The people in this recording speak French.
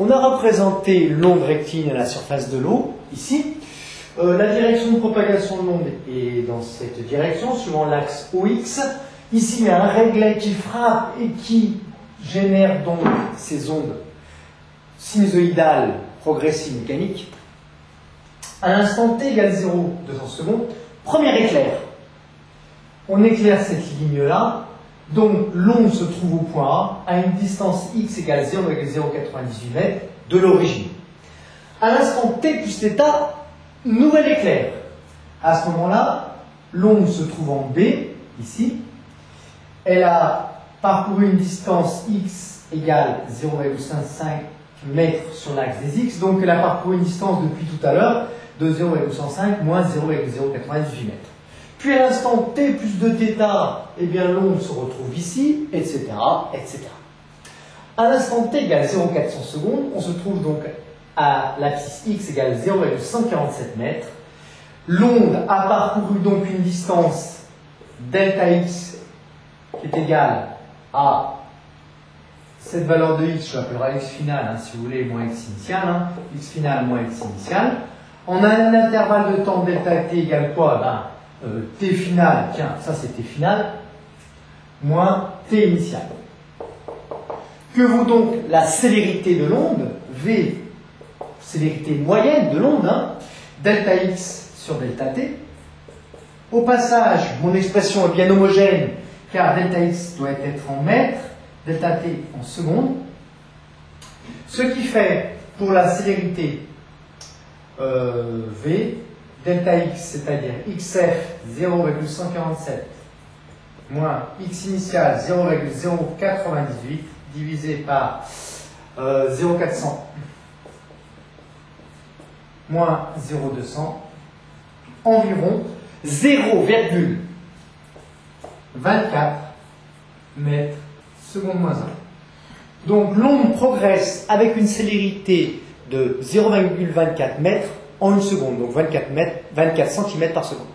On a représenté l'onde rectiligne à la surface de l'eau, ici. Euh, la direction de propagation de l'onde est dans cette direction, suivant l'axe OX. Ici, il y a un réglet qui frappe et qui génère donc ces ondes sinusoïdales progressives mécaniques. À l'instant t égale 0, 200 secondes, premier éclair. On éclaire cette ligne-là, donc l'onde se trouve au point A, à une distance x égale 0,098 mètres de l'origine. À l'instant t plus θ, nouvel éclair. À ce moment-là, l'onde se trouve en B, ici. Elle a parcouru une distance x égale 0,55 mètres sur l'axe des x, donc elle a parcouru une distance depuis tout à l'heure de 0,105 moins 0,098 mètres. Puis à l'instant t plus 2 θ, eh bien l'onde se retrouve ici, etc., etc. À l'instant t égale 0,400 secondes, on se trouve donc à l'axis x égale 0,147 mètres. L'onde a parcouru donc une distance delta x qui est égale à cette valeur de x, je l'appellerai x final, hein, si vous voulez, moins x initial, hein. x final moins x initial. On a un intervalle de temps delta t égale quoi? Ben, euh, T final, tiens, ça c'est T final, moins T initial. Que vaut donc la célérité de l'onde V, célérité moyenne de l'onde, hein, delta x sur delta t? Au passage, mon expression est bien homogène, car delta x doit être en mètres, delta t en secondes. Ce qui fait, pour la célérité euh, V, delta x, c'est-à-dire xf 0,147 moins x initial 0,098 divisé par euh, 0,400 moins 0,200 environ 0,24 mètres seconde moins 1. Donc l'onde progresse avec une célérité de 0,24 mètres en une seconde, donc 24, mètres, 24 cm par seconde.